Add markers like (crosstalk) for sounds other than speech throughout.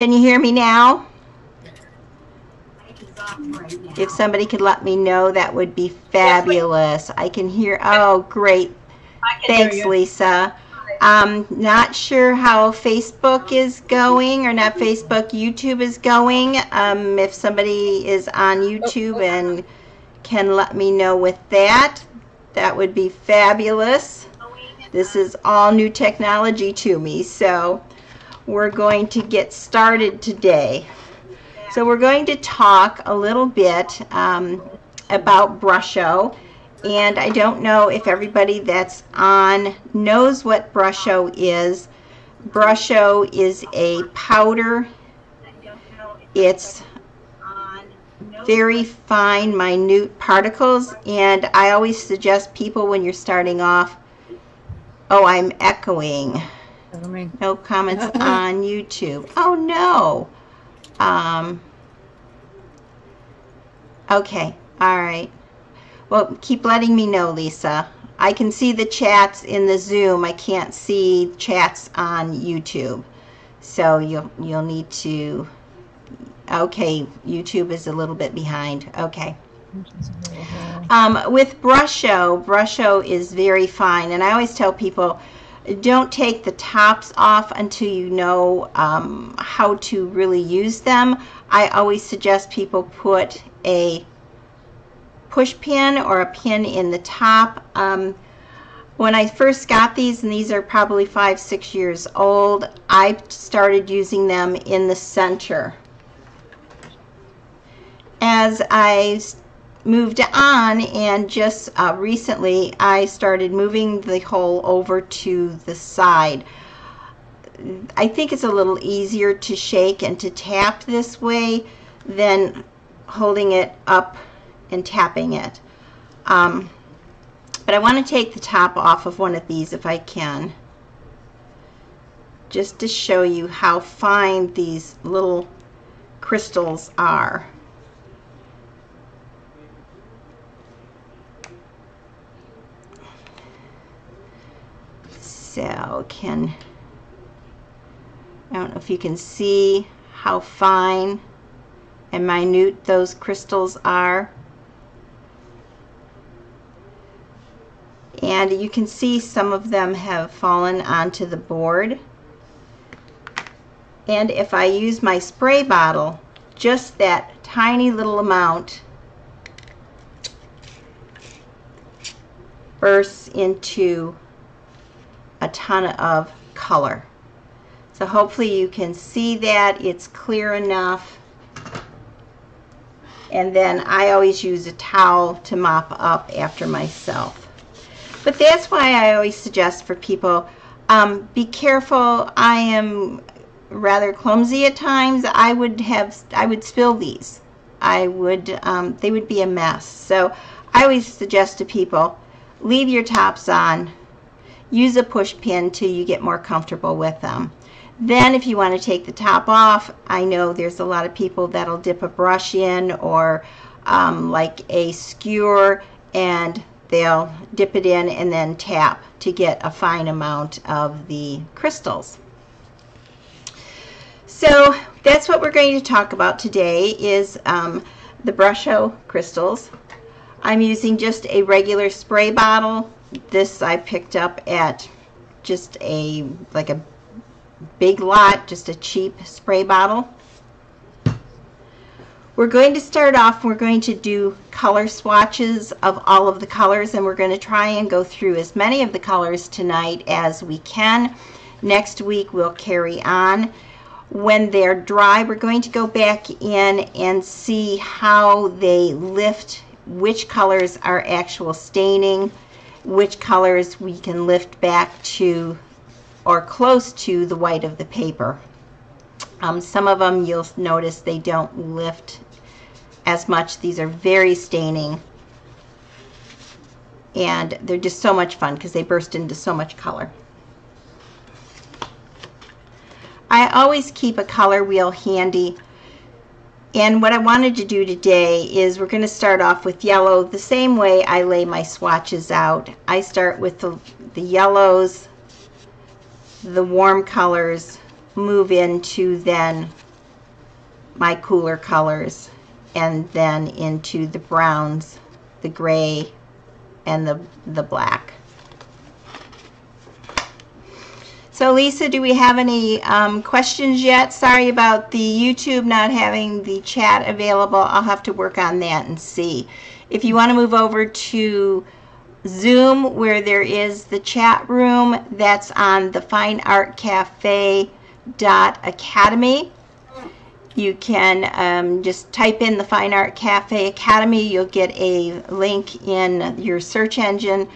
Can you hear me now? If somebody could let me know, that would be fabulous. I can hear, oh, great. Thanks, Lisa. Um, not sure how Facebook is going, or not Facebook, YouTube is going. Um, if somebody is on YouTube and can let me know with that, that would be fabulous. This is all new technology to me, so we're going to get started today. So we're going to talk a little bit um, about Brusho. And I don't know if everybody that's on knows what Brusho is. Brusho is a powder. It's very fine, minute particles. And I always suggest people when you're starting off, oh, I'm echoing. No comments (laughs) on YouTube. Oh, no. Um, okay. All right. Well, keep letting me know, Lisa. I can see the chats in the Zoom. I can't see chats on YouTube. So you'll you'll need to Okay, YouTube is a little bit behind. Okay. Um, with Brusho, Brusho is very fine. And I always tell people, don't take the tops off until you know um, how to really use them. I always suggest people put a push pin or a pin in the top. Um, when I first got these, and these are probably five, six years old, I started using them in the center. As I moved on and just uh, recently I started moving the hole over to the side. I think it's a little easier to shake and to tap this way than holding it up and tapping it. Um, but I want to take the top off of one of these if I can just to show you how fine these little crystals are. So can, I don't know if you can see how fine and minute those crystals are. And you can see some of them have fallen onto the board. And if I use my spray bottle, just that tiny little amount bursts into a ton of color. So hopefully you can see that it's clear enough. And then I always use a towel to mop up after myself. But that's why I always suggest for people, um, be careful. I am rather clumsy at times. I would have, I would spill these. I would, um, they would be a mess. So I always suggest to people, leave your tops on, use a push pin till you get more comfortable with them. Then if you want to take the top off, I know there's a lot of people that'll dip a brush in or um, like a skewer and they'll dip it in and then tap to get a fine amount of the crystals. So that's what we're going to talk about today is um, the Brusho crystals. I'm using just a regular spray bottle this I picked up at just a like a big lot just a cheap spray bottle. We're going to start off we're going to do color swatches of all of the colors and we're going to try and go through as many of the colors tonight as we can. Next week we'll carry on. When they're dry we're going to go back in and see how they lift which colors are actual staining which colors we can lift back to or close to the white of the paper. Um, some of them you'll notice they don't lift as much. These are very staining and they're just so much fun because they burst into so much color. I always keep a color wheel handy and what I wanted to do today is we're going to start off with yellow the same way I lay my swatches out. I start with the, the yellows, the warm colors, move into then my cooler colors and then into the browns, the gray, and the, the black. So Lisa, do we have any um, questions yet? Sorry about the YouTube not having the chat available. I'll have to work on that and see. If you want to move over to Zoom where there is the chat room, that's on the Fine Art Cafe dot academy. You can um, just type in the Fine Art Cafe Academy. You'll get a link in your search engine.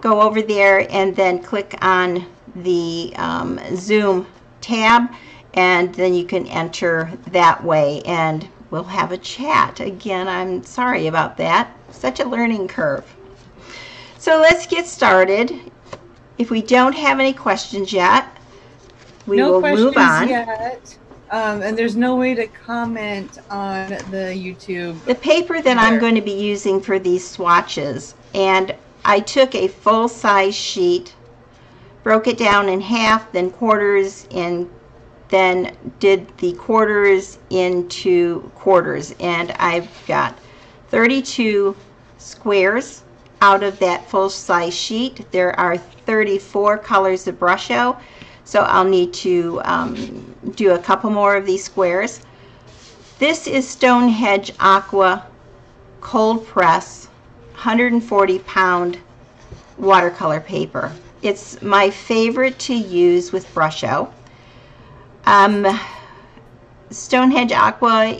Go over there and then click on the um, Zoom tab and then you can enter that way and we'll have a chat. Again, I'm sorry about that. Such a learning curve. So let's get started. If we don't have any questions yet, we no will questions move on. yet. Um, and there's no way to comment on the YouTube. The paper that I'm going to be using for these swatches, and I took a full size sheet, broke it down in half, then quarters, and then did the quarters into quarters. And I've got 32 squares out of that full size sheet. There are 34 colors of Brusho, so I'll need to um, do a couple more of these squares. This is Stonehenge Aqua Cold Press 140 pound watercolor paper. It's my favorite to use with Brusho. Um, Stonehenge Aqua,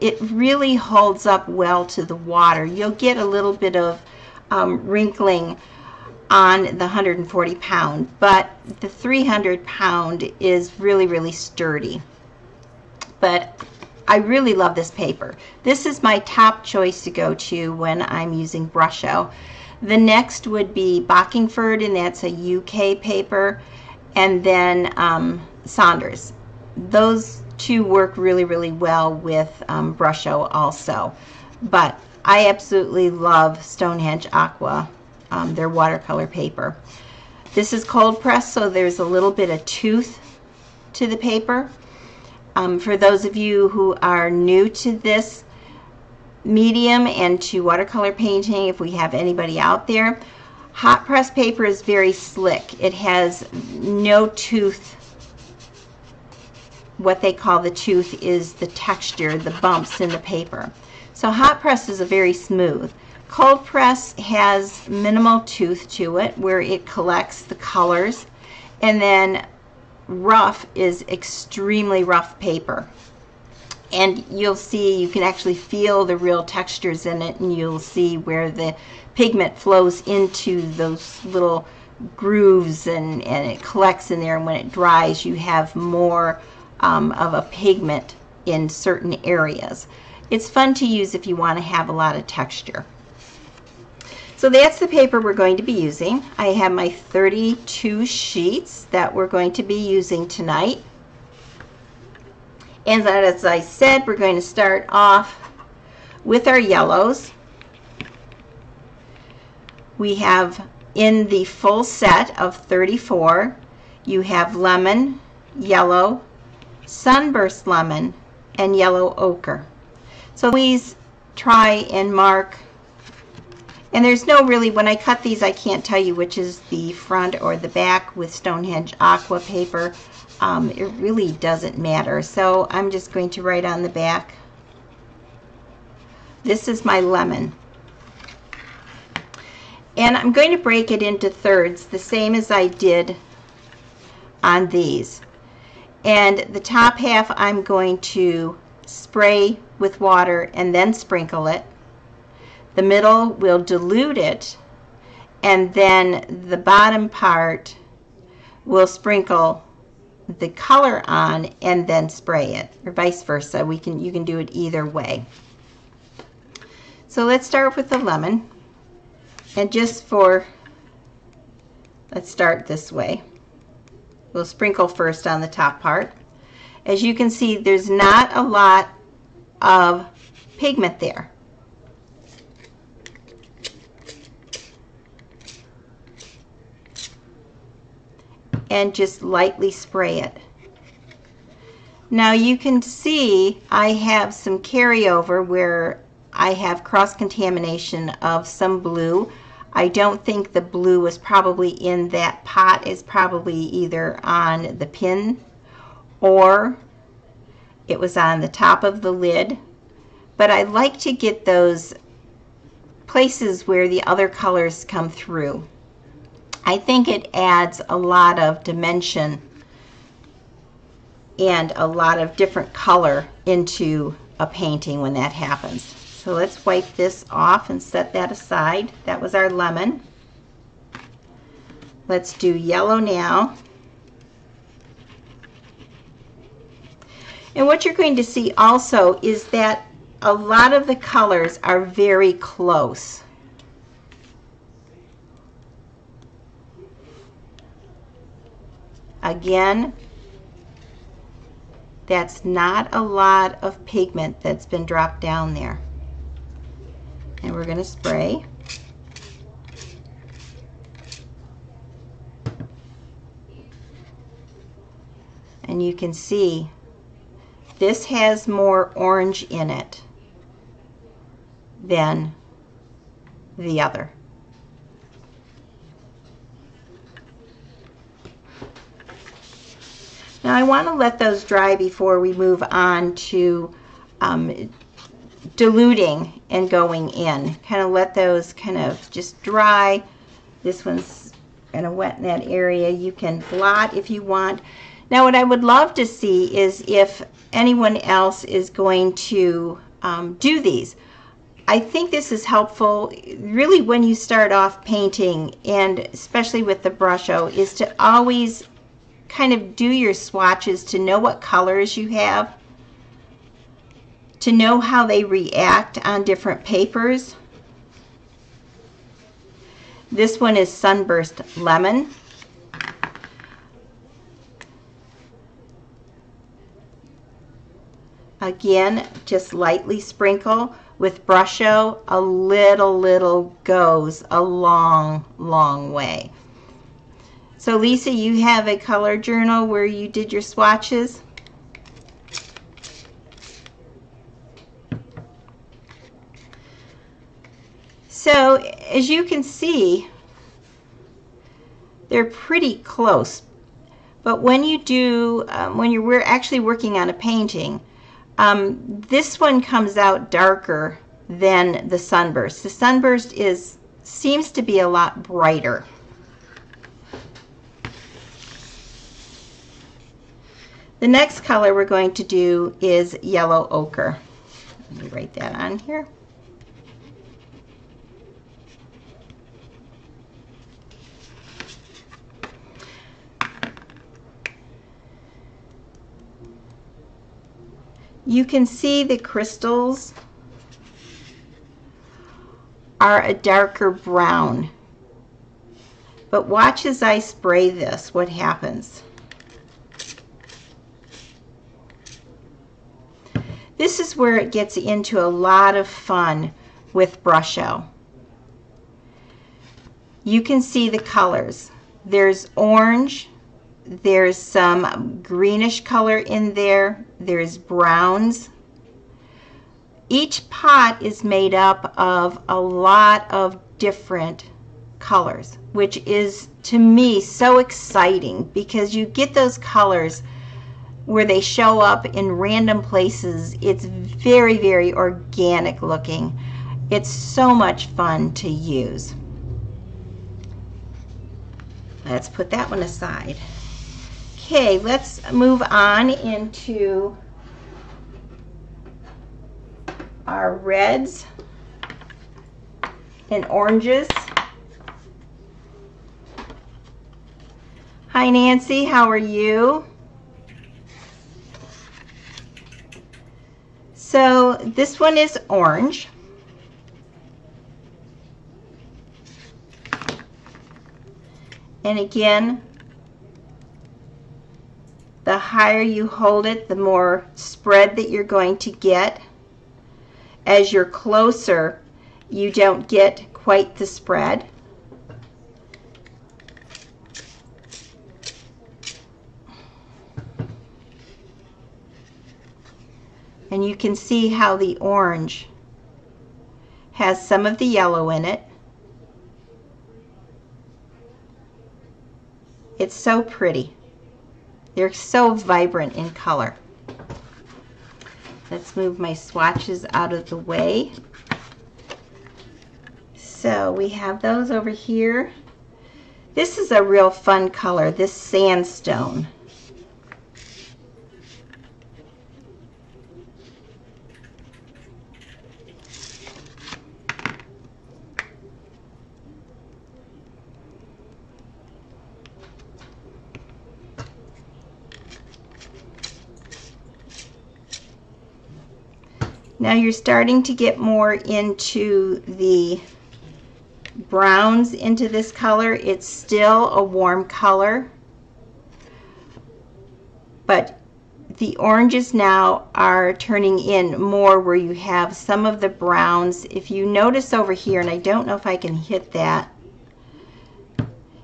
it really holds up well to the water. You'll get a little bit of um, wrinkling on the 140 pound, but the 300 pound is really, really sturdy. But I really love this paper. This is my top choice to go to when I'm using Brusho. The next would be Bockingford, and that's a UK paper, and then um, Saunders. Those two work really, really well with um, Brusho also. But I absolutely love Stonehenge Aqua, um, their watercolor paper. This is cold press, so there's a little bit of tooth to the paper. Um, for those of you who are new to this medium and to watercolor painting, if we have anybody out there, hot press paper is very slick. It has no tooth. What they call the tooth is the texture, the bumps in the paper. So hot press is a very smooth. Cold press has minimal tooth to it where it collects the colors and then rough is extremely rough paper and you'll see you can actually feel the real textures in it and you'll see where the pigment flows into those little grooves and, and it collects in there and when it dries you have more um, of a pigment in certain areas. It's fun to use if you want to have a lot of texture. So that's the paper we're going to be using. I have my 32 sheets that we're going to be using tonight. And as I said, we're going to start off with our yellows. We have in the full set of 34, you have lemon, yellow, sunburst lemon, and yellow ochre. So please try and mark and there's no really, when I cut these, I can't tell you which is the front or the back with Stonehenge Aqua paper. Um, it really doesn't matter. So I'm just going to write on the back. This is my lemon. And I'm going to break it into thirds, the same as I did on these. And the top half I'm going to spray with water and then sprinkle it. The middle will dilute it and then the bottom part will sprinkle the color on and then spray it or vice versa. We can you can do it either way. So let's start with the lemon. And just for let's start this way. We'll sprinkle first on the top part. As you can see, there's not a lot of pigment there. And just lightly spray it. Now you can see I have some carryover where I have cross-contamination of some blue. I don't think the blue was probably in that pot. It's probably either on the pin or it was on the top of the lid. But I like to get those places where the other colors come through. I think it adds a lot of dimension and a lot of different color into a painting when that happens. So let's wipe this off and set that aside. That was our lemon. Let's do yellow now. And what you're going to see also is that a lot of the colors are very close. Again, that's not a lot of pigment that's been dropped down there. And we're going to spray. And you can see this has more orange in it than the other. Now I want to let those dry before we move on to um, diluting and going in. Kind of let those kind of just dry. This one's kind of wet in that area. You can blot if you want. Now what I would love to see is if anyone else is going to um, do these. I think this is helpful really when you start off painting and especially with the Brusho is to always kind of do your swatches to know what colors you have, to know how they react on different papers. This one is Sunburst Lemon. Again, just lightly sprinkle. With Brusho, a little, little goes a long, long way. So Lisa, you have a color journal where you did your swatches? So as you can see, they're pretty close. But when you do, um, when you're actually working on a painting, um, this one comes out darker than the sunburst. The sunburst is seems to be a lot brighter. The next color we're going to do is yellow ochre. Let me write that on here. You can see the crystals are a darker brown. But watch as I spray this, what happens. This is where it gets into a lot of fun with Brusho. You can see the colors. There's orange, there's some greenish color in there, there's browns. Each pot is made up of a lot of different colors, which is to me so exciting because you get those colors where they show up in random places. It's very, very organic looking. It's so much fun to use. Let's put that one aside. Okay, let's move on into our reds and oranges. Hi Nancy, how are you? So this one is orange. And again, the higher you hold it, the more spread that you're going to get. As you're closer, you don't get quite the spread. And you can see how the orange has some of the yellow in it. It's so pretty. They're so vibrant in color. Let's move my swatches out of the way. So we have those over here. This is a real fun color, this sandstone. Now you're starting to get more into the browns into this color. It's still a warm color, but the oranges now are turning in more where you have some of the browns. If you notice over here, and I don't know if I can hit that,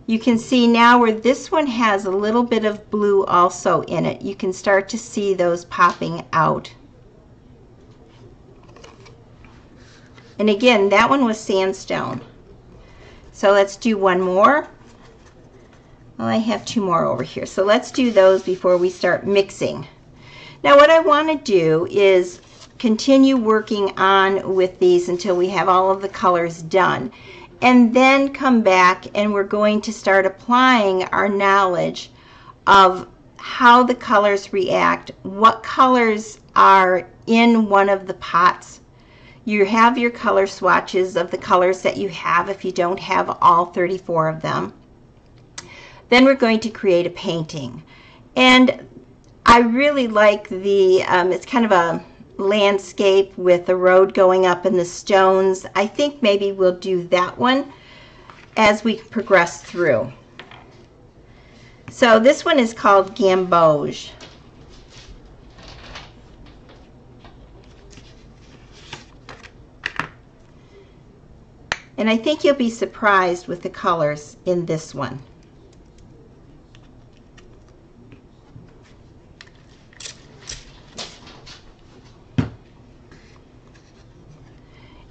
you can see now where this one has a little bit of blue also in it. You can start to see those popping out. And again, that one was sandstone. So let's do one more. Well, I have two more over here. So let's do those before we start mixing. Now what I want to do is continue working on with these until we have all of the colors done. And then come back and we're going to start applying our knowledge of how the colors react, what colors are in one of the pots you have your color swatches of the colors that you have if you don't have all 34 of them. Then we're going to create a painting. And I really like the, um, it's kind of a landscape with the road going up and the stones. I think maybe we'll do that one as we progress through. So this one is called Gamboge. And I think you'll be surprised with the colors in this one.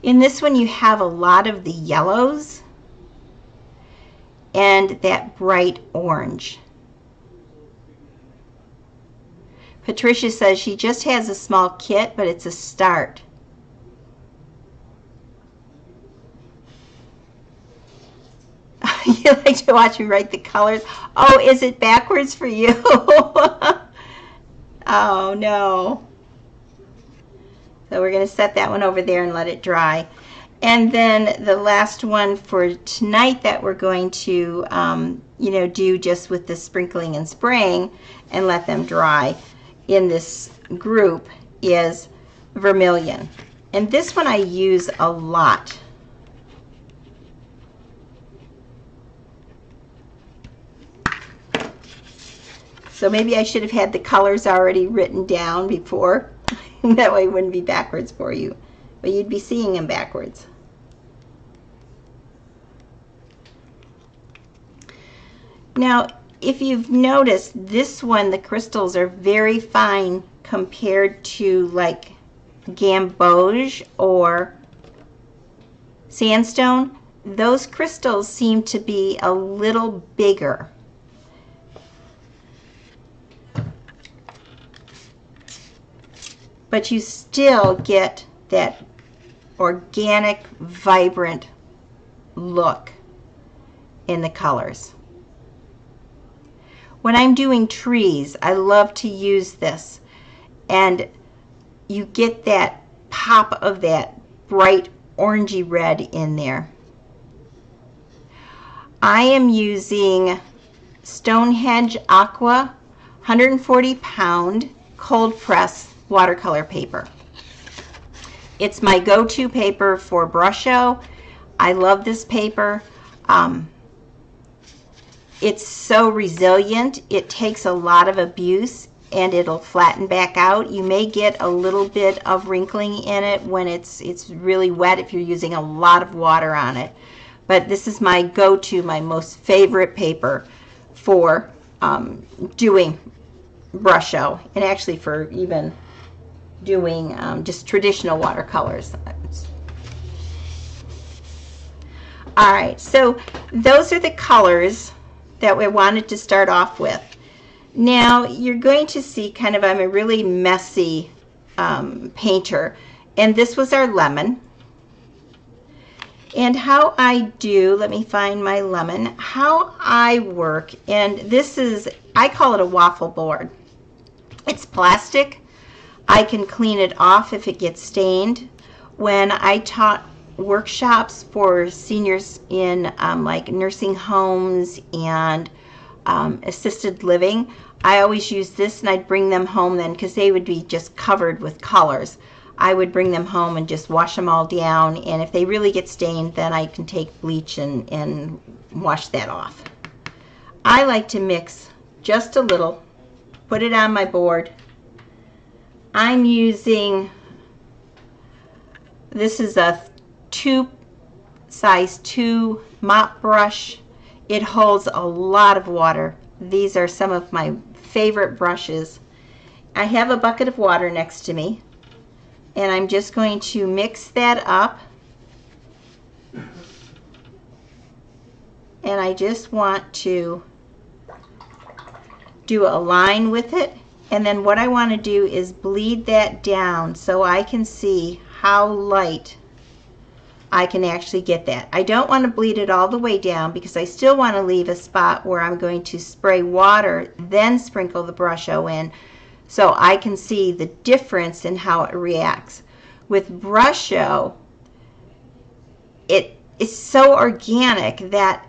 In this one you have a lot of the yellows and that bright orange. Patricia says she just has a small kit, but it's a start. (laughs) you like to watch me write the colors. Oh, is it backwards for you? (laughs) oh, no. So we're going to set that one over there and let it dry. And then the last one for tonight that we're going to, um, you know, do just with the sprinkling and spraying and let them dry in this group is vermilion. And this one I use a lot. So maybe I should have had the colors already written down before. (laughs) that way it wouldn't be backwards for you. But you'd be seeing them backwards. Now, if you've noticed, this one, the crystals are very fine compared to like gamboge or sandstone. Those crystals seem to be a little bigger. But you still get that organic, vibrant look in the colors. When I'm doing trees, I love to use this and you get that pop of that bright orangey red in there. I am using Stonehenge Aqua 140 pound cold press watercolor paper. It's my go-to paper for Brusho. I love this paper. Um, it's so resilient. It takes a lot of abuse and it'll flatten back out. You may get a little bit of wrinkling in it when it's it's really wet if you're using a lot of water on it. But this is my go-to, my most favorite paper for um, doing brusho and actually for even doing um, just traditional watercolors. All right, so those are the colors that we wanted to start off with. Now you're going to see kind of, I'm a really messy um, painter, and this was our lemon. And how I do, let me find my lemon, how I work, and this is, I call it a waffle board. It's plastic. I can clean it off if it gets stained. When I taught workshops for seniors in um, like nursing homes and um, assisted living. I always use this and I'd bring them home then because they would be just covered with colors. I would bring them home and just wash them all down and if they really get stained then I can take bleach and, and wash that off. I like to mix just a little, put it on my board. I'm using, this is a two size 2 mop brush. It holds a lot of water. These are some of my favorite brushes. I have a bucket of water next to me and I'm just going to mix that up and I just want to do a line with it and then what I want to do is bleed that down so I can see how light I can actually get that. I don't want to bleed it all the way down because I still want to leave a spot where I'm going to spray water, then sprinkle the Brusho in so I can see the difference in how it reacts. With Brusho, it is so organic that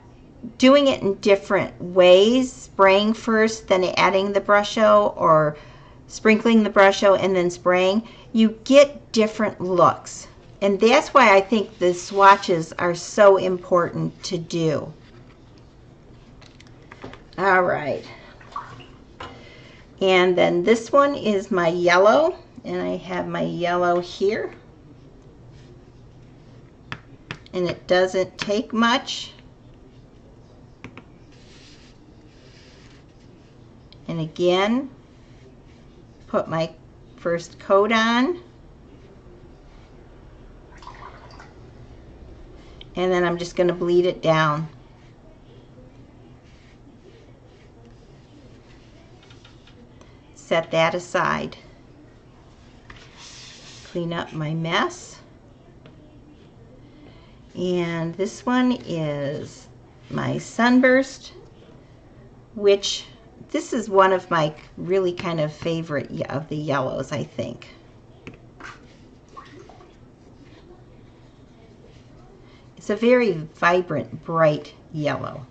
doing it in different ways, spraying first, then adding the Brusho, or sprinkling the Brusho and then spraying, you get different looks. And that's why I think the swatches are so important to do. All right. And then this one is my yellow. And I have my yellow here. And it doesn't take much. And again, put my first coat on. and then I'm just going to bleed it down. Set that aside. Clean up my mess. And this one is my Sunburst, which this is one of my really kind of favorite of the yellows, I think. It's a very vibrant, bright yellow.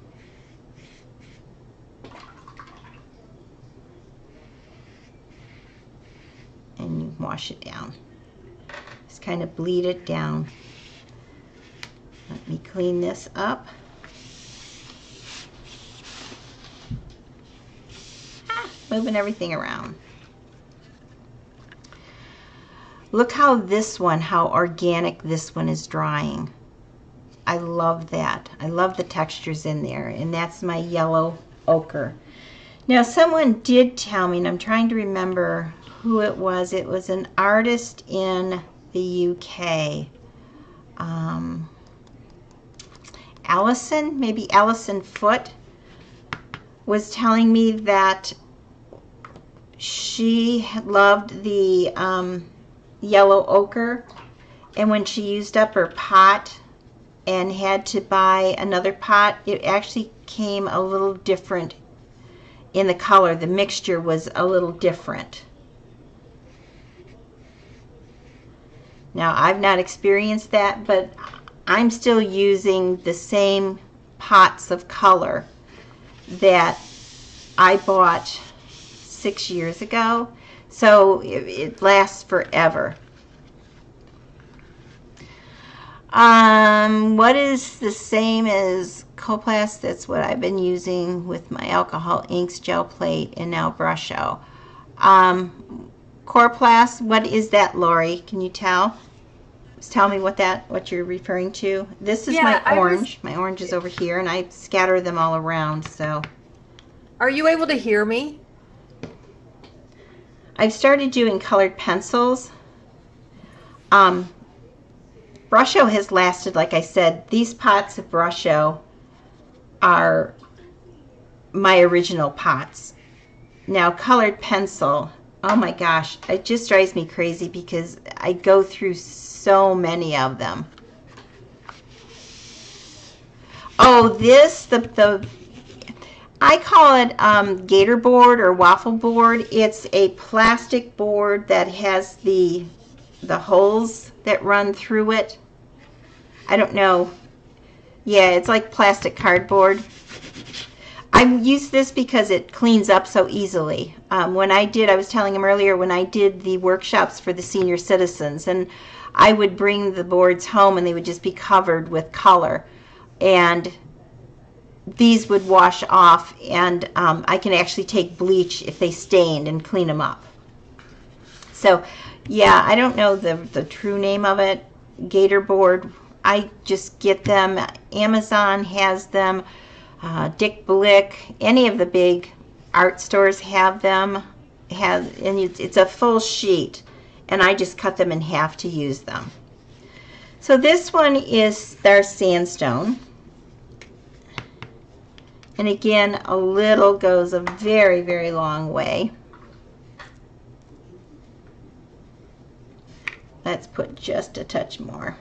And you wash it down. Just kind of bleed it down. Let me clean this up. Moving everything around. Look how this one, how organic this one is drying. I love that. I love the textures in there. And that's my yellow ochre. Now, someone did tell me, and I'm trying to remember who it was. It was an artist in the UK. Um, Allison, maybe Allison Foote, was telling me that she loved the um, yellow ochre. And when she used up her pot, and had to buy another pot, it actually came a little different in the color. The mixture was a little different. Now, I've not experienced that, but I'm still using the same pots of color that I bought six years ago. So it, it lasts forever. Um, what is the same as Coplast? That's what I've been using with my alcohol inks, gel plate, and now Brusho. Um, Coroplast, what is that, Lori? Can you tell? Just tell me what that what you're referring to. This is yeah, my orange. Was... My orange is over here, and I scatter them all around. So, are you able to hear me? I've started doing colored pencils. Um, Brusho has lasted, like I said, these pots of Brusho are my original pots. Now, colored pencil, oh my gosh, it just drives me crazy because I go through so many of them. Oh, this, the, the I call it um, gator board or waffle board. It's a plastic board that has the the holes that run through it. I don't know. Yeah, it's like plastic cardboard. I use this because it cleans up so easily. Um, when I did, I was telling him earlier, when I did the workshops for the senior citizens, and I would bring the boards home and they would just be covered with color. And these would wash off and um, I can actually take bleach if they stained and clean them up. So yeah, I don't know the, the true name of it, Gator board. I just get them. Amazon has them. Uh, Dick Blick, any of the big art stores have them. Have and it's, it's a full sheet, and I just cut them in half to use them. So this one is their sandstone. And again, a little goes a very, very long way. Let's put just a touch more.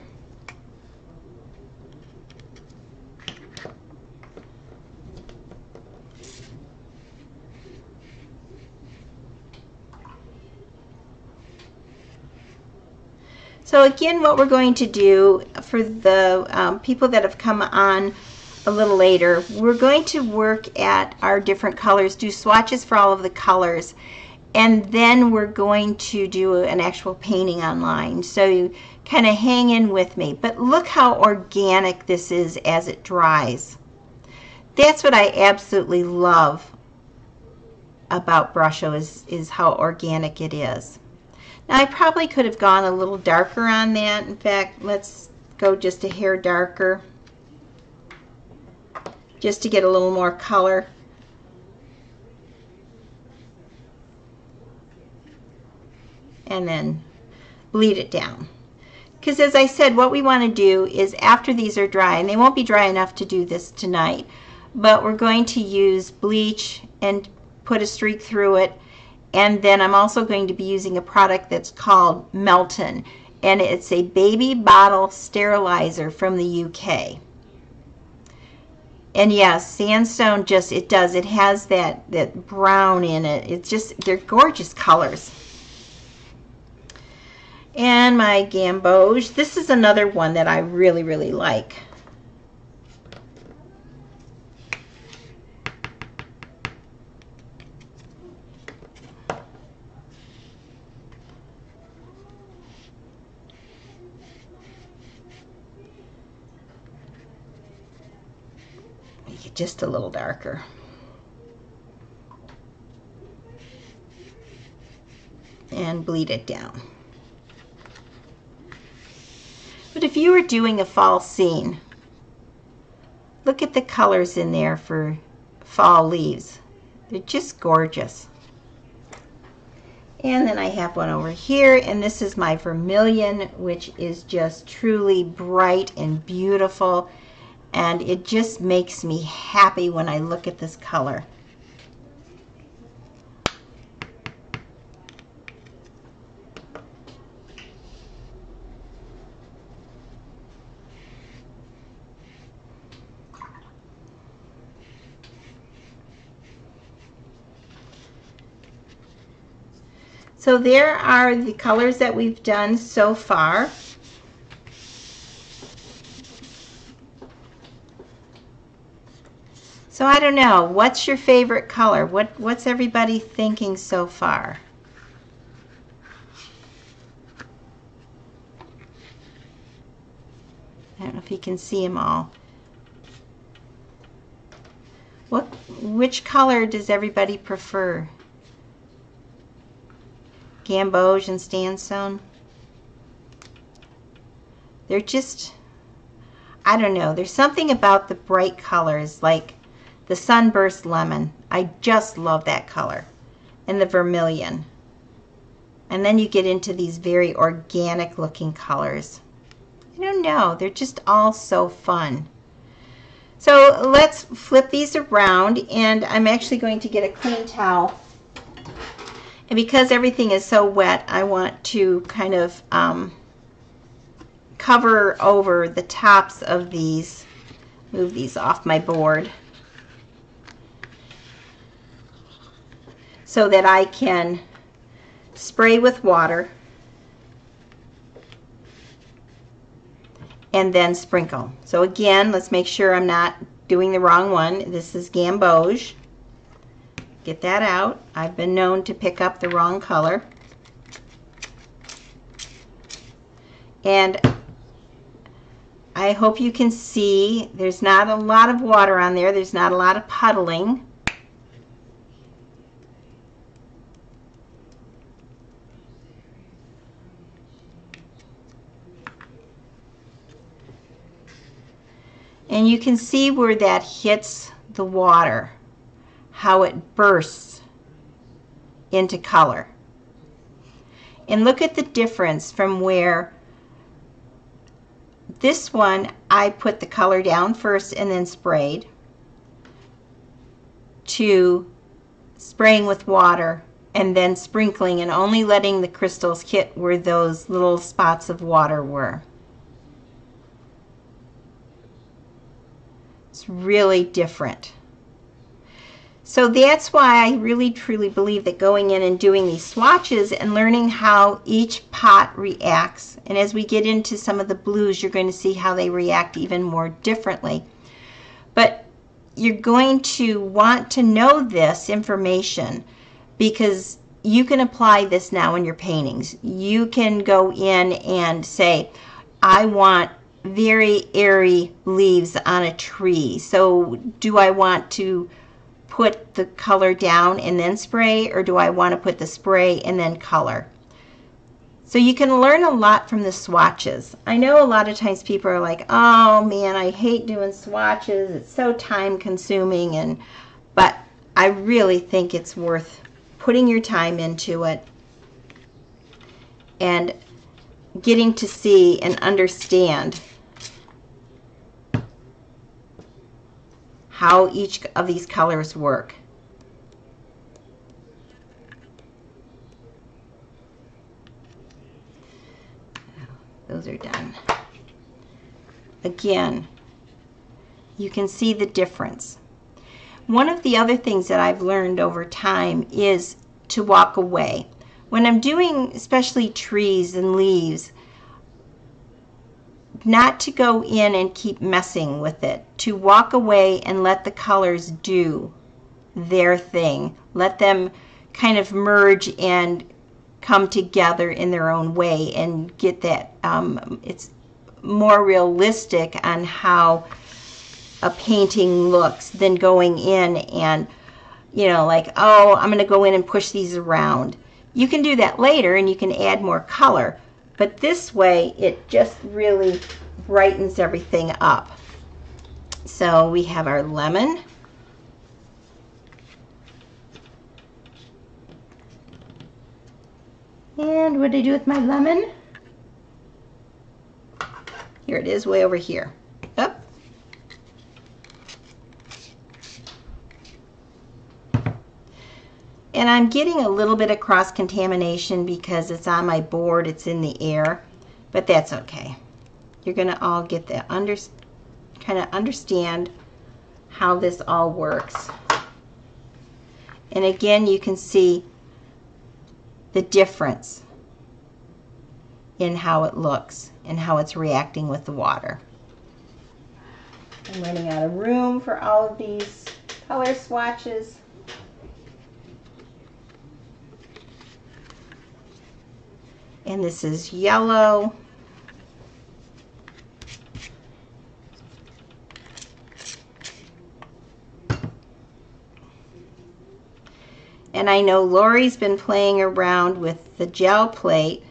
So again, what we're going to do for the um, people that have come on a little later, we're going to work at our different colors, do swatches for all of the colors, and then we're going to do an actual painting online. So you kind of hang in with me. But look how organic this is as it dries. That's what I absolutely love about Brusho is, is how organic it is. Now I probably could have gone a little darker on that. In fact, let's go just a hair darker just to get a little more color. And then bleed it down. Because as I said, what we want to do is after these are dry, and they won't be dry enough to do this tonight, but we're going to use bleach and put a streak through it. And then I'm also going to be using a product that's called Milton. And it's a baby bottle sterilizer from the UK and yes, sandstone just it does. It has that that brown in it. It's just they're gorgeous colors. And my gamboge. This is another one that I really really like. Just a little darker. And bleed it down. But if you were doing a fall scene, look at the colors in there for fall leaves. They're just gorgeous. And then I have one over here, and this is my vermilion, which is just truly bright and beautiful and it just makes me happy when I look at this color. So there are the colors that we've done so far. So I don't know. What's your favorite color? What What's everybody thinking so far? I don't know if you can see them all. What, which color does everybody prefer? Gamboge and Sandstone? They're just, I don't know. There's something about the bright colors, like the Sunburst Lemon. I just love that color. And the Vermilion. And then you get into these very organic looking colors. I don't know, they're just all so fun. So let's flip these around and I'm actually going to get a clean towel. And because everything is so wet, I want to kind of um, cover over the tops of these. Move these off my board. So that I can spray with water and then sprinkle. So again, let's make sure I'm not doing the wrong one. This is Gamboge. Get that out. I've been known to pick up the wrong color. And I hope you can see there's not a lot of water on there. There's not a lot of puddling. And you can see where that hits the water, how it bursts into color. And look at the difference from where this one, I put the color down first and then sprayed, to spraying with water and then sprinkling and only letting the crystals hit where those little spots of water were. It's really different. So that's why I really truly believe that going in and doing these swatches and learning how each pot reacts, and as we get into some of the blues, you're going to see how they react even more differently. But you're going to want to know this information because you can apply this now in your paintings. You can go in and say, I want very airy leaves on a tree. So do I want to put the color down and then spray or do I want to put the spray and then color? So you can learn a lot from the swatches. I know a lot of times people are like, oh man, I hate doing swatches. It's so time consuming. and But I really think it's worth putting your time into it and getting to see and understand how each of these colors work. Those are done. Again, you can see the difference. One of the other things that I've learned over time is to walk away. When I'm doing especially trees and leaves, not to go in and keep messing with it, to walk away and let the colors do their thing. Let them kind of merge and come together in their own way and get that. Um, it's more realistic on how a painting looks than going in and, you know, like, oh, I'm going to go in and push these around. You can do that later and you can add more color but this way, it just really brightens everything up. So we have our lemon. And what did I do with my lemon? Here it is, way over here. Up. And I'm getting a little bit of cross-contamination because it's on my board, it's in the air, but that's okay. You're going to all get the under, kind of understand how this all works. And again, you can see the difference in how it looks and how it's reacting with the water. I'm running out of room for all of these color swatches. And this is yellow. And I know Lori's been playing around with the gel plate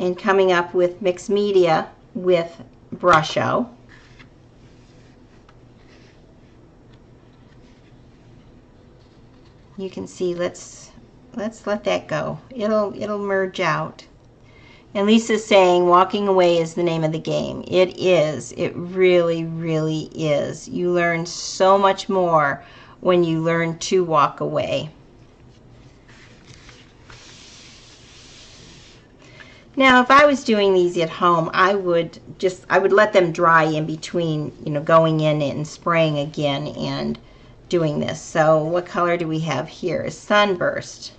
and coming up with mixed media with Brusho. You can see, let's let's let that go. It'll it'll merge out. And Lisa's saying walking away is the name of the game. It is. It really, really is. You learn so much more when you learn to walk away. Now, if I was doing these at home, I would just, I would let them dry in between, you know, going in and spraying again and doing this. So what color do we have here? Sunburst.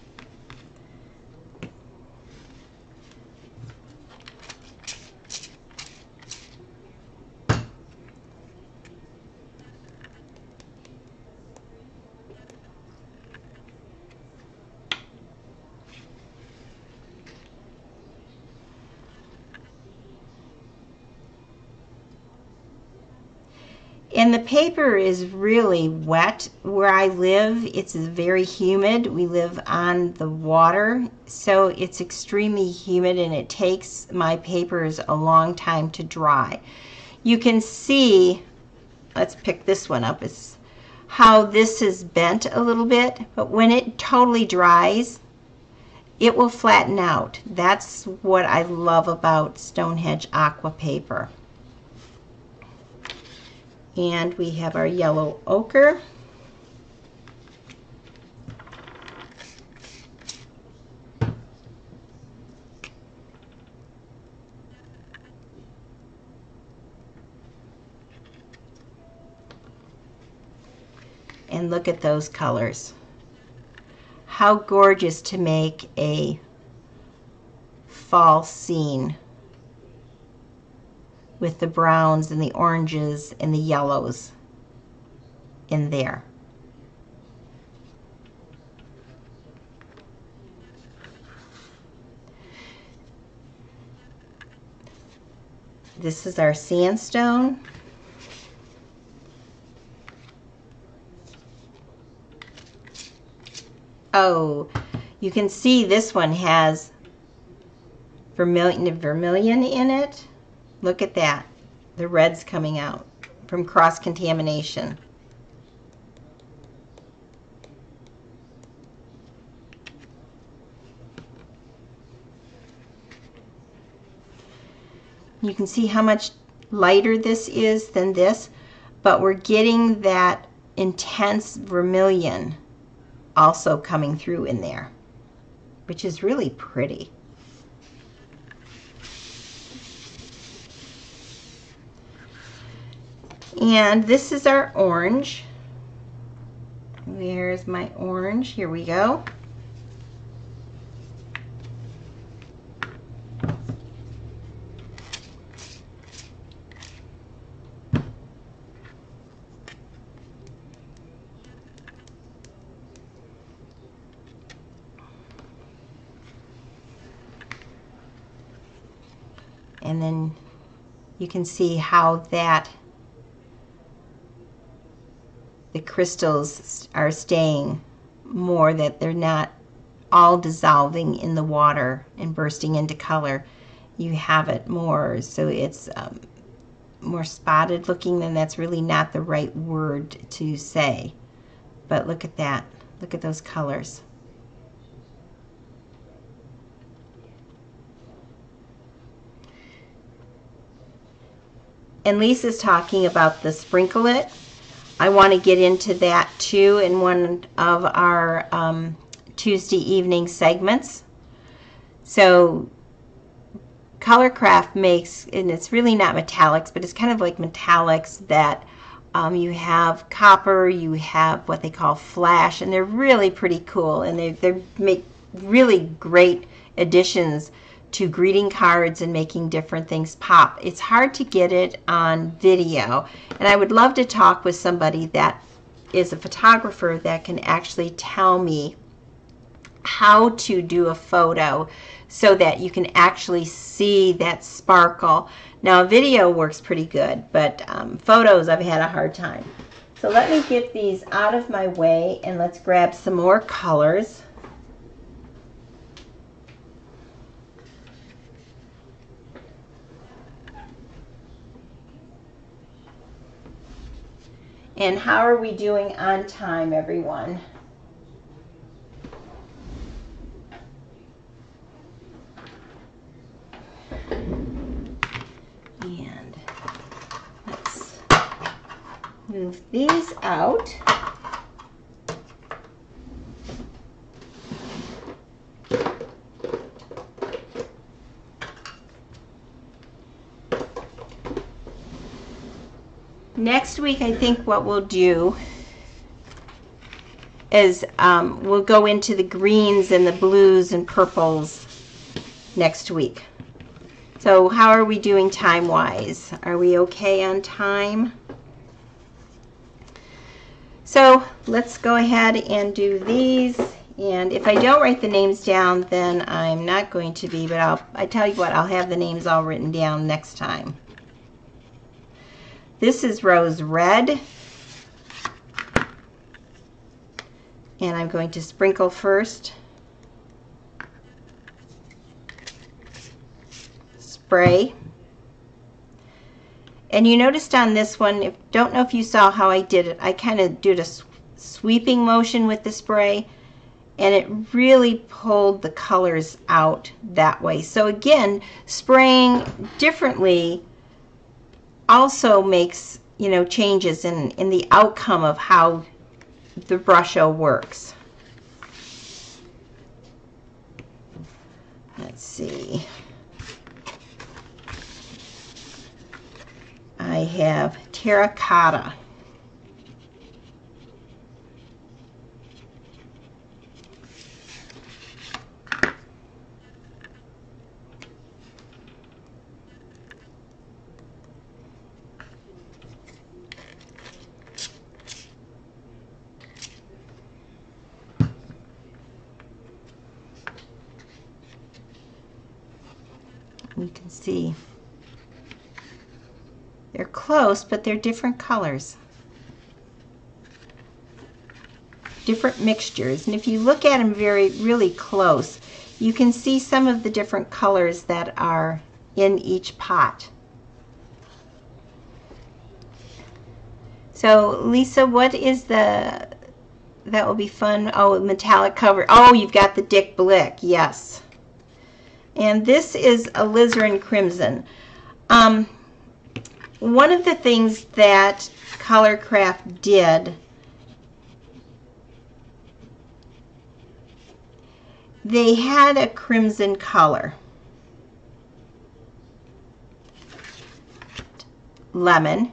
And the paper is really wet. Where I live, it's very humid. We live on the water, so it's extremely humid and it takes my papers a long time to dry. You can see, let's pick this one up, is how this is bent a little bit, but when it totally dries, it will flatten out. That's what I love about Stonehenge Aqua paper and we have our yellow ochre. And look at those colors. How gorgeous to make a fall scene with the browns and the oranges and the yellows in there. This is our sandstone. Oh, you can see this one has vermilion, vermilion in it. Look at that. The red's coming out from cross-contamination. You can see how much lighter this is than this, but we're getting that intense vermilion also coming through in there, which is really pretty. And this is our orange. There's my orange. Here we go. And then you can see how that the crystals are staying more, that they're not all dissolving in the water and bursting into color. You have it more, so it's um, more spotted looking, then that's really not the right word to say. But look at that. Look at those colors. And Lisa's talking about the sprinkle it. I want to get into that too in one of our um, Tuesday evening segments. So Colourcraft makes, and it's really not metallics, but it's kind of like metallics that um, you have copper, you have what they call flash, and they're really pretty cool, and they they make really great additions to greeting cards and making different things pop. It's hard to get it on video, and I would love to talk with somebody that is a photographer that can actually tell me how to do a photo so that you can actually see that sparkle. Now video works pretty good, but um, photos I've had a hard time. So let me get these out of my way and let's grab some more colors. And how are we doing on time, everyone? And let's move these out. Week, I think what we'll do is um, we'll go into the greens and the blues and purples next week. So how are we doing time-wise? Are we okay on time? So let's go ahead and do these. And if I don't write the names down, then I'm not going to be, but I'll, I tell you what, I'll have the names all written down next time. This is rose red. And I'm going to sprinkle first. Spray. And you noticed on this one, if, don't know if you saw how I did it, I kind of did a sweeping motion with the spray and it really pulled the colors out that way. So again, spraying differently also makes, you know, changes in, in the outcome of how the Brusho works. Let's see. I have terracotta. You can see they're close, but they're different colors. Different mixtures. And if you look at them very, really close, you can see some of the different colors that are in each pot. So Lisa, what is the, that will be fun. Oh, metallic cover. Oh, you've got the Dick Blick. Yes. And this is alizarin crimson. Um, one of the things that Colourcraft did they had a crimson color. Lemon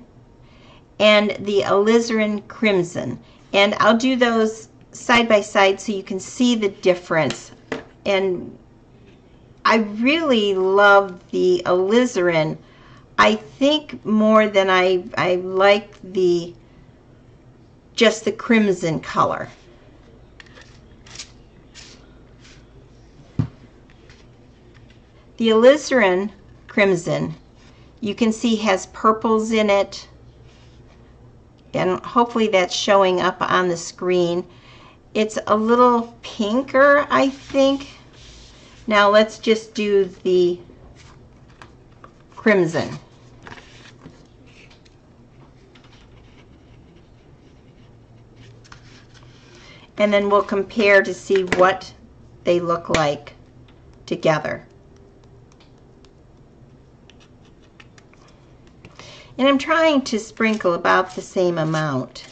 and the alizarin crimson. And I'll do those side by side so you can see the difference. And I really love the alizarin. I think more than I, I like the, just the crimson color. The alizarin crimson, you can see has purples in it, and hopefully that's showing up on the screen. It's a little pinker, I think. Now let's just do the crimson. And then we'll compare to see what they look like together. And I'm trying to sprinkle about the same amount.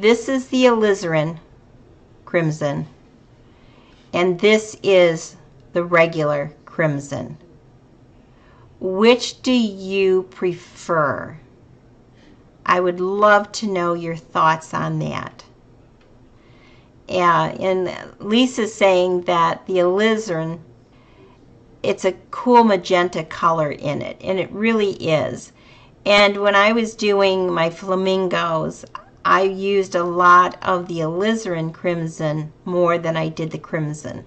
This is the alizarin crimson, and this is the regular crimson. Which do you prefer? I would love to know your thoughts on that. Yeah, and Lisa's saying that the alizarin, it's a cool magenta color in it, and it really is. And when I was doing my flamingos, I used a lot of the alizarin crimson more than I did the crimson.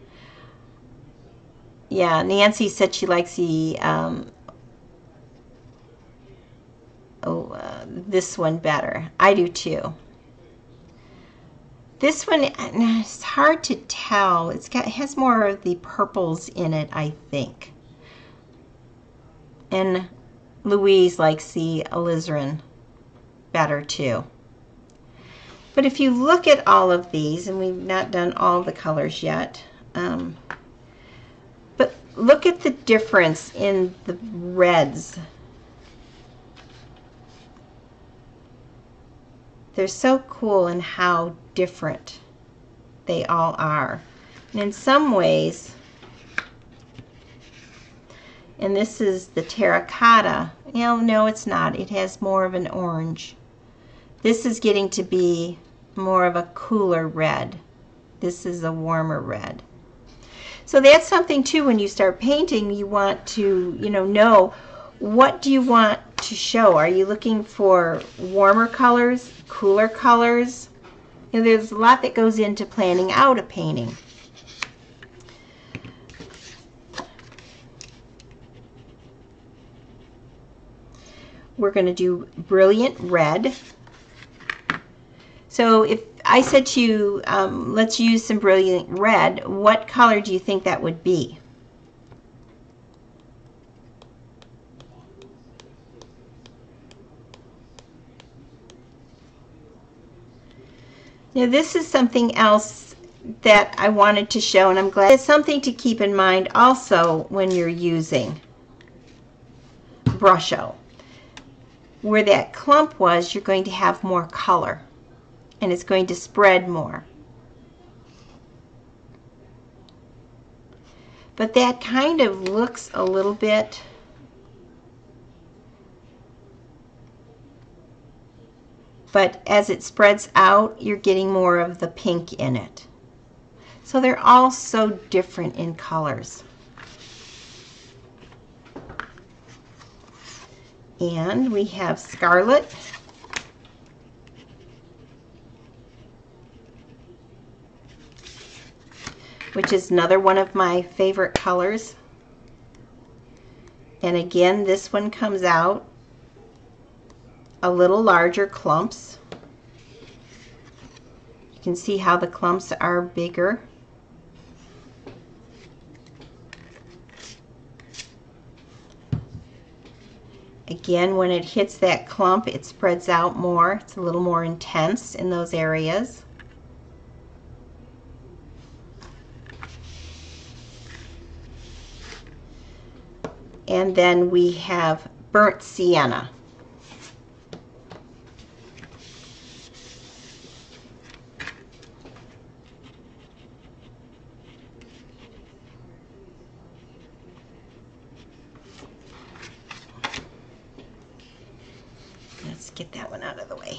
Yeah, Nancy said she likes the um, oh uh, this one better. I do too. This one it's hard to tell. It's got it has more of the purples in it, I think. And Louise likes the alizarin better too. But if you look at all of these, and we've not done all the colors yet, um, but look at the difference in the reds. They're so cool in how different they all are. And in some ways, and this is the terracotta. You know, no, it's not. It has more of an orange. This is getting to be more of a cooler red. This is a warmer red. So that's something too when you start painting, you want to, you know, know what do you want to show? Are you looking for warmer colors, cooler colors? You know, there's a lot that goes into planning out a painting. We're going to do Brilliant Red. So if I said to you, um, let's use some Brilliant Red, what color do you think that would be? Now this is something else that I wanted to show and I'm glad. It's something to keep in mind also when you're using Brusho where that clump was, you're going to have more color and it's going to spread more. But that kind of looks a little bit but as it spreads out, you're getting more of the pink in it. So they're all so different in colors. And we have scarlet. Which is another one of my favorite colors. And again, this one comes out a little larger clumps. You can see how the clumps are bigger. Again, when it hits that clump, it spreads out more. It's a little more intense in those areas. And then we have burnt sienna. get that one out of the way.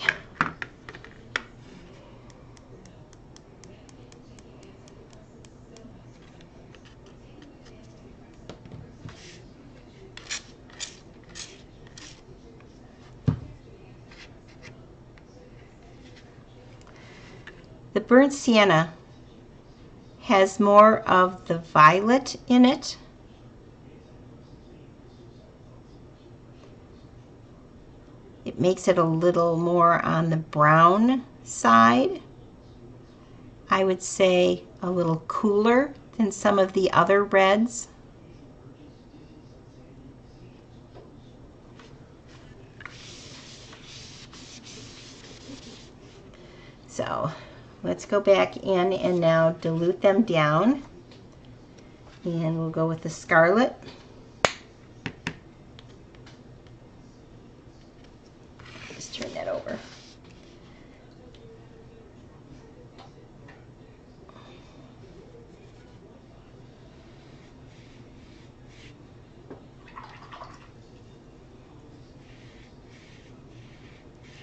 The burnt sienna has more of the violet in it It makes it a little more on the brown side. I would say a little cooler than some of the other reds. So let's go back in and now dilute them down. And we'll go with the scarlet. Just turn that over.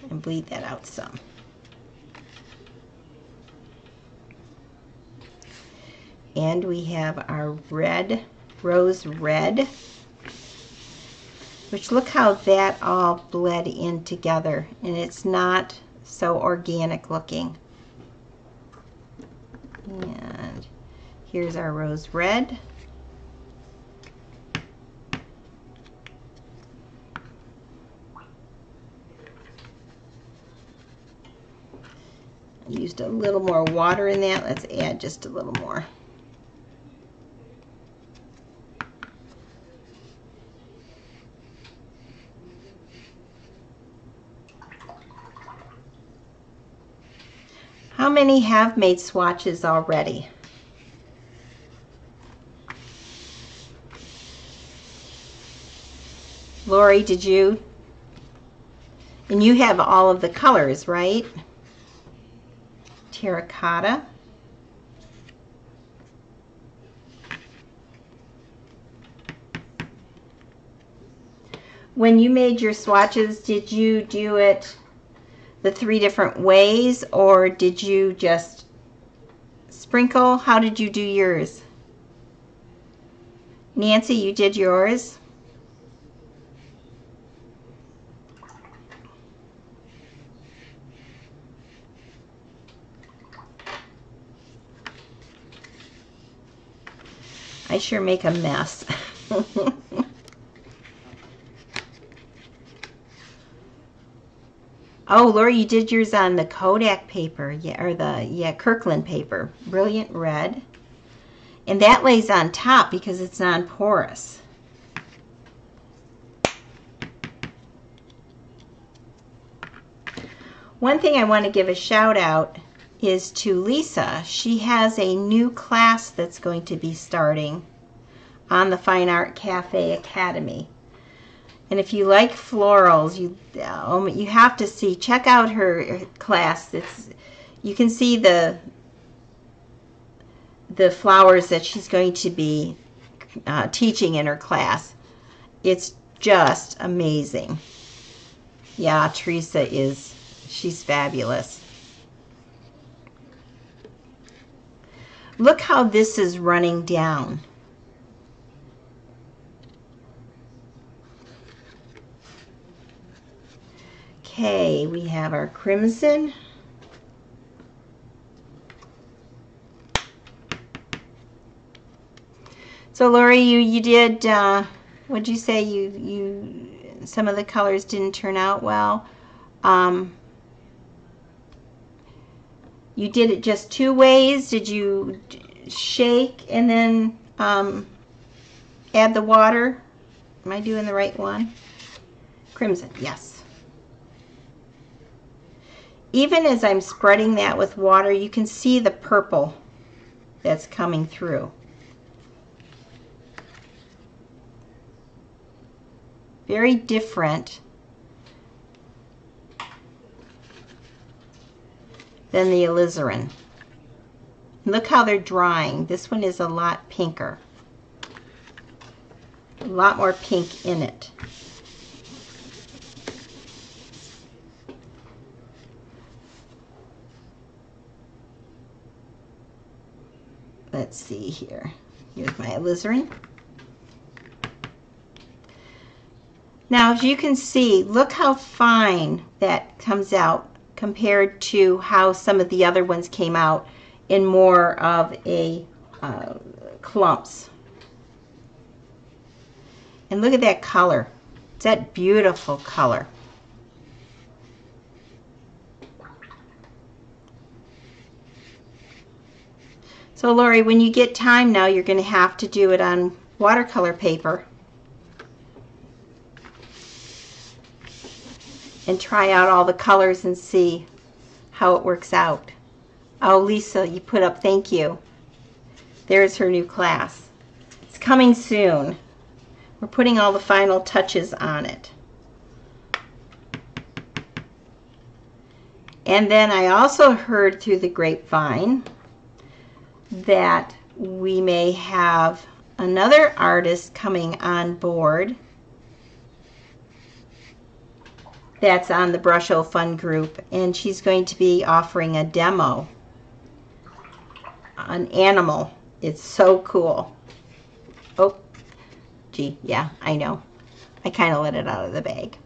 and bleed that out some. And we have our red, rose red, which look how that all bled in together and it's not so organic looking. And here's our rose red. used a little more water in that. Let's add just a little more. many have made swatches already? Lori, did you? And you have all of the colors, right? Terracotta. When you made your swatches, did you do it the three different ways or did you just sprinkle? How did you do yours? Nancy, you did yours? I sure make a mess. (laughs) oh, Laura, you did yours on the Kodak paper, yeah, or the yeah Kirkland paper. Brilliant red. And that lays on top because it's non-porous. One thing I want to give a shout out is to Lisa. She has a new class that's going to be starting on the Fine Art Cafe Academy. And if you like florals, you um, you have to see check out her class. It's you can see the the flowers that she's going to be uh, teaching in her class. It's just amazing. Yeah, Teresa is she's fabulous. Look how this is running down. Okay, we have our crimson. So Lori, you you did. Uh, what'd you say? You you some of the colors didn't turn out well. Um, you did it just two ways. Did you shake and then um, add the water? Am I doing the right one? Crimson, yes. Even as I'm spreading that with water, you can see the purple that's coming through. Very different than the alizarin. Look how they're drying. This one is a lot pinker. A lot more pink in it. Let's see here. Here's my alizarin. Now, as you can see, look how fine that comes out compared to how some of the other ones came out in more of a uh, clumps. And look at that color. It's that beautiful color. So Lori, when you get time now, you're going to have to do it on watercolor paper. and try out all the colors and see how it works out. Oh, Lisa, you put up thank you. There's her new class. It's coming soon. We're putting all the final touches on it. And then I also heard through the grapevine that we may have another artist coming on board that's on the Brusho Fun group, and she's going to be offering a demo an animal. It's so cool. Oh, gee, yeah, I know. I kind of let it out of the bag.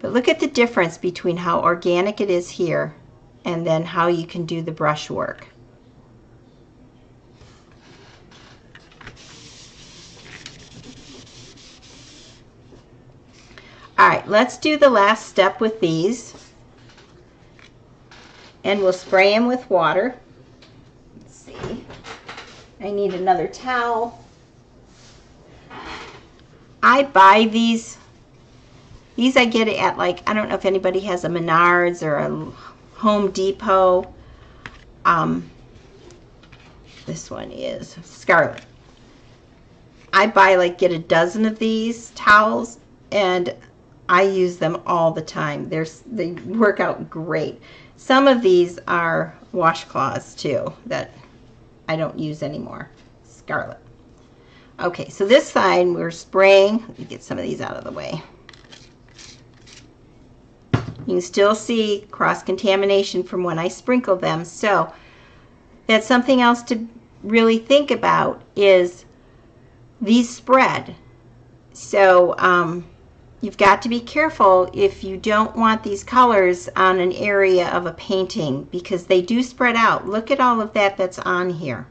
But look at the difference between how organic it is here and then how you can do the brushwork. All right, let's do the last step with these. And we'll spray them with water. Let's see. I need another towel. I buy these. These I get at like, I don't know if anybody has a Menards or a Home Depot. Um, this one is Scarlet. I buy like, get a dozen of these towels and I use them all the time. They're, they work out great. Some of these are washcloths too that I don't use anymore. Scarlet. Okay, so this side we're spraying. Let me get some of these out of the way. You can still see cross-contamination from when I sprinkled them. So that's something else to really think about is these spread. So um, you've got to be careful if you don't want these colors on an area of a painting because they do spread out. Look at all of that that's on here.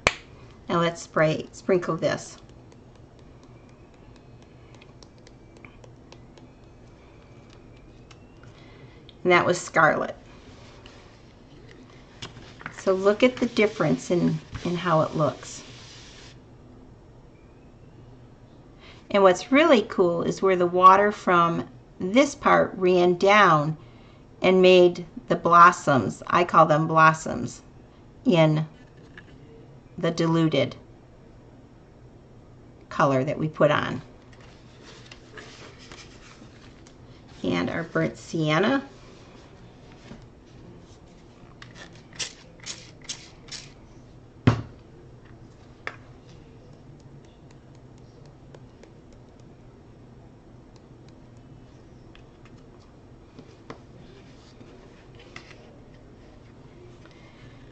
Now let's spray, sprinkle this. And that was scarlet. So look at the difference in, in how it looks. And what's really cool is where the water from this part ran down and made the blossoms, I call them blossoms, in the diluted color that we put on. And our burnt sienna.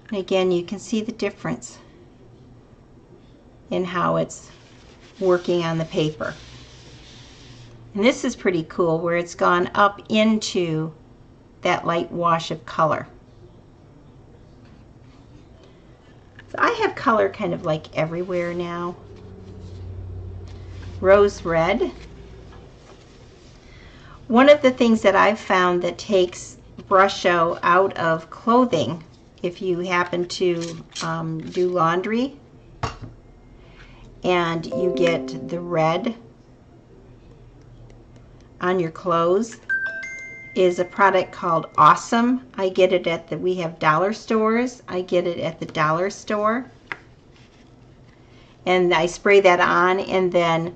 And again, you can see the difference in how it's working on the paper. And this is pretty cool where it's gone up into that light wash of color. So I have color kind of like everywhere now. Rose red. One of the things that I've found that takes brusho out of clothing if you happen to um, do laundry and you get the red on your clothes is a product called Awesome. I get it at the, we have dollar stores. I get it at the dollar store. And I spray that on and then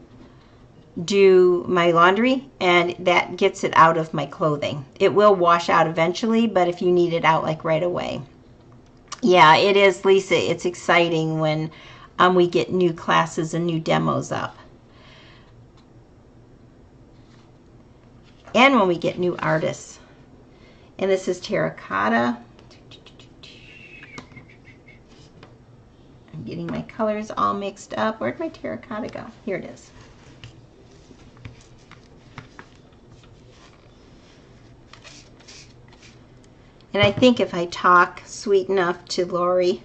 do my laundry and that gets it out of my clothing. It will wash out eventually, but if you need it out like right away. Yeah, it is, Lisa. It's exciting when um, we get new classes and new demos up. And when we get new artists. And this is terracotta. I'm getting my colors all mixed up. Where'd my terracotta go? Here it is. And I think if I talk sweet enough to Lori,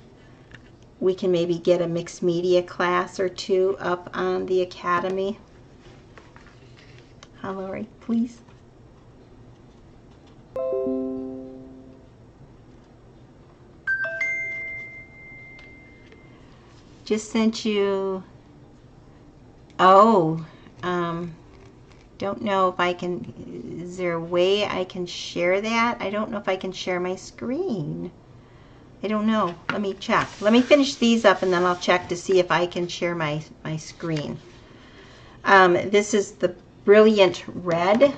we can maybe get a mixed media class or two up on the academy. Hi, Lori, please. Just sent you, oh, um, don't know if I can, is there a way I can share that? I don't know if I can share my screen. I don't know. Let me check. Let me finish these up and then I'll check to see if I can share my, my screen. Um, this is the Brilliant Red.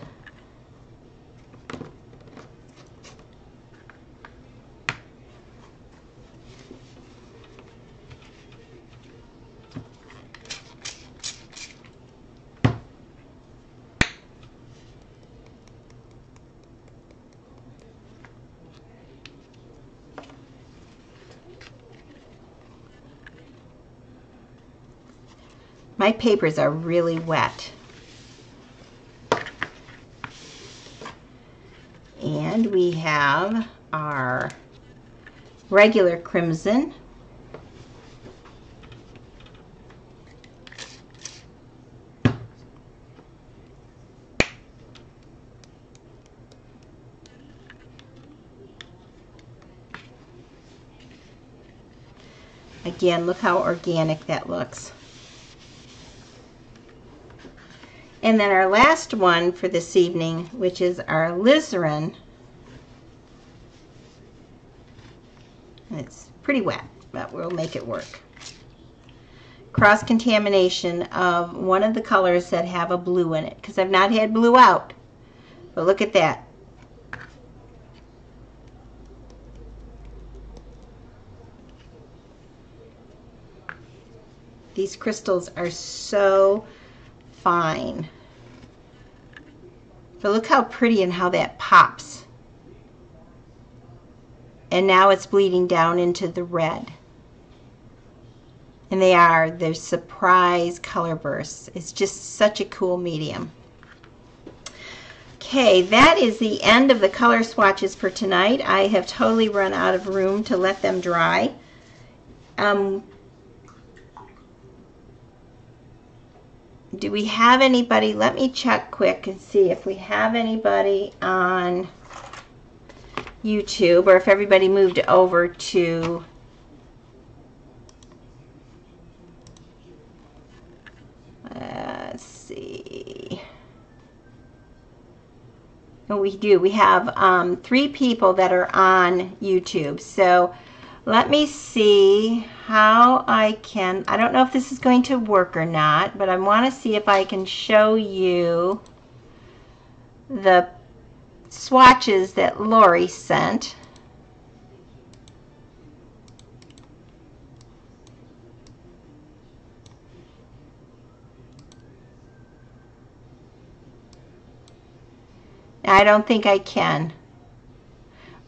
My papers are really wet. And we have our regular crimson. Again, look how organic that looks. And then our last one for this evening, which is our alizarin. It's pretty wet, but we'll make it work. cross-contamination of one of the colors that have a blue in it because I've not had blue out. But look at that. These crystals are so fine. But look how pretty and how that pops. And now it's bleeding down into the red. And they are, they're surprise color bursts. It's just such a cool medium. Okay, that is the end of the color swatches for tonight. I have totally run out of room to let them dry. Um, do we have anybody? Let me check quick and see if we have anybody on YouTube or if everybody moved over to let's see. Oh, we do. We have um, three people that are on YouTube. So let me see how I can, I don't know if this is going to work or not, but I want to see if I can show you the swatches that Lori sent. I don't think I can.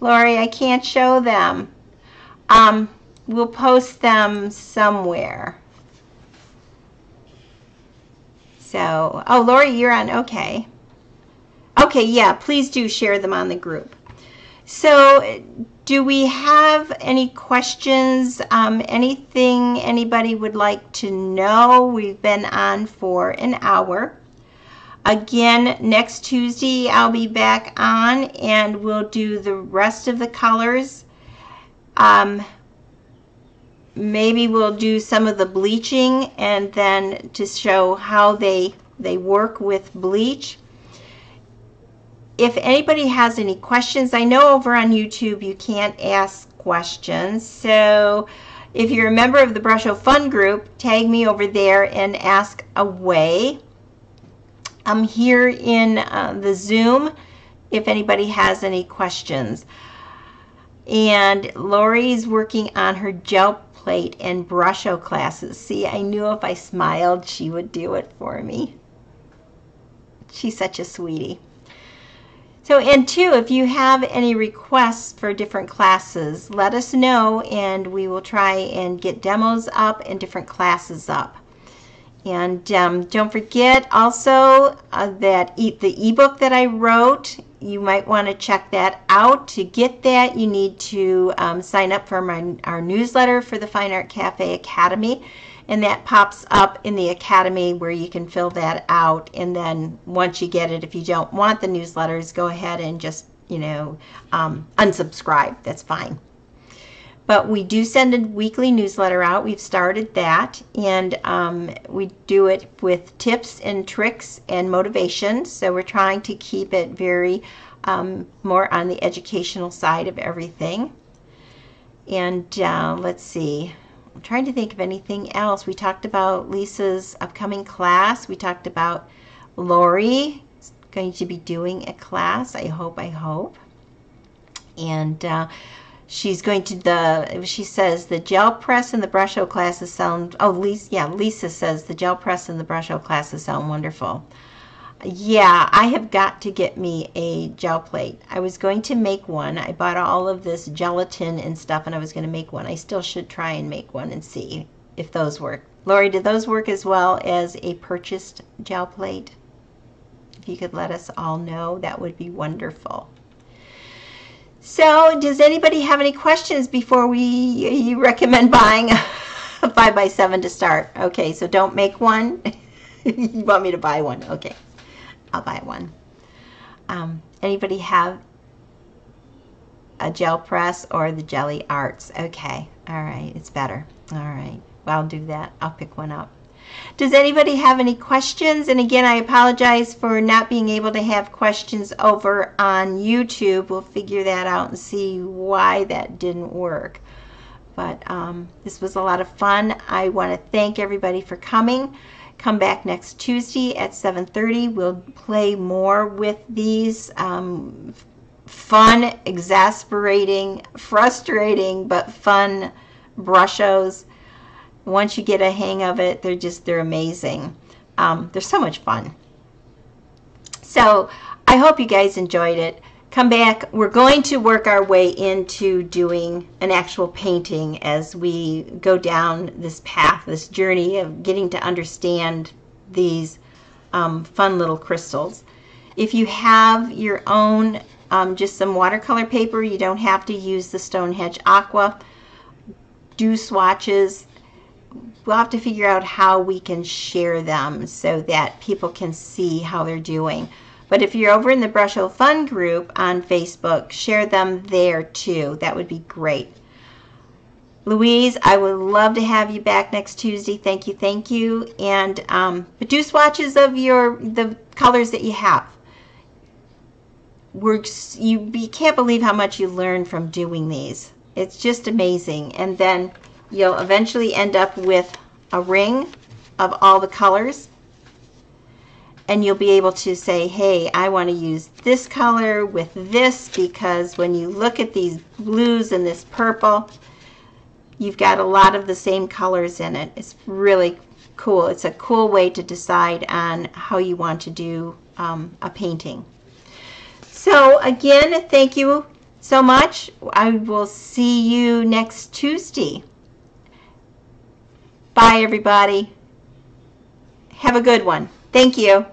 Lori, I can't show them. Um, we'll post them somewhere. So, oh, Lori, you're on. Okay. Okay, yeah, please do share them on the group. So, do we have any questions? Um, anything anybody would like to know? We've been on for an hour. Again, next Tuesday I'll be back on and we'll do the rest of the colors. Um, maybe we'll do some of the bleaching and then to show how they they work with bleach. If anybody has any questions I know over on YouTube you can't ask questions. So if you're a member of the Brusho Fun group tag me over there and ask away. I'm here in uh, the Zoom if anybody has any questions and Lori's working on her gel plate and Brusho classes. See, I knew if I smiled, she would do it for me. She's such a sweetie. So, and two, if you have any requests for different classes, let us know and we will try and get demos up and different classes up. And um, don't forget also uh, that e the ebook that I wrote you might want to check that out. To get that, you need to um, sign up for my, our newsletter for the Fine Art Cafe Academy. And that pops up in the Academy where you can fill that out. And then once you get it, if you don't want the newsletters, go ahead and just, you know, um, unsubscribe. That's fine. But we do send a weekly newsletter out. We've started that. And um, we do it with tips and tricks and motivation. So we're trying to keep it very um, more on the educational side of everything. And uh, let's see. I'm trying to think of anything else. We talked about Lisa's upcoming class. We talked about Lori going to be doing a class. I hope, I hope. And uh, she's going to the she says the gel press and the Brusho classes sound oh lisa yeah lisa says the gel press and the Brusho classes sound wonderful. Yeah i have got to get me a gel plate. I was going to make one. I bought all of this gelatin and stuff and i was going to make one. I still should try and make one and see if those work. Lori did those work as well as a purchased gel plate? If you could let us all know that would be wonderful so, does anybody have any questions before we recommend buying a (laughs) 5 by 7 to start? Okay, so don't make one. (laughs) you want me to buy one? Okay, I'll buy one. Um, anybody have a gel press or the Gelli Arts? Okay, all right, it's better. All right, well, I'll do that. I'll pick one up. Does anybody have any questions? And again, I apologize for not being able to have questions over on YouTube. We'll figure that out and see why that didn't work. But um, this was a lot of fun. I want to thank everybody for coming. Come back next Tuesday at 7.30. We'll play more with these um, fun, exasperating, frustrating, but fun brushos. Once you get a hang of it, they're just, they're amazing. Um, they're so much fun. So I hope you guys enjoyed it. Come back. We're going to work our way into doing an actual painting as we go down this path, this journey of getting to understand these um, fun little crystals. If you have your own, um, just some watercolor paper, you don't have to use the Stonehenge Aqua. Do swatches. We'll have to figure out how we can share them so that people can see how they're doing. But if you're over in the Brusho Fun group on Facebook, share them there too. That would be great. Louise, I would love to have you back next Tuesday. Thank you, thank you. And um, but do swatches of your the colors that you have. We're you, you can't believe how much you learn from doing these. It's just amazing. And then you'll eventually end up with a ring of all the colors and you'll be able to say, hey, I want to use this color with this because when you look at these blues and this purple, you've got a lot of the same colors in it. It's really cool. It's a cool way to decide on how you want to do um, a painting. So again, thank you so much. I will see you next Tuesday. Bye, everybody. Have a good one. Thank you.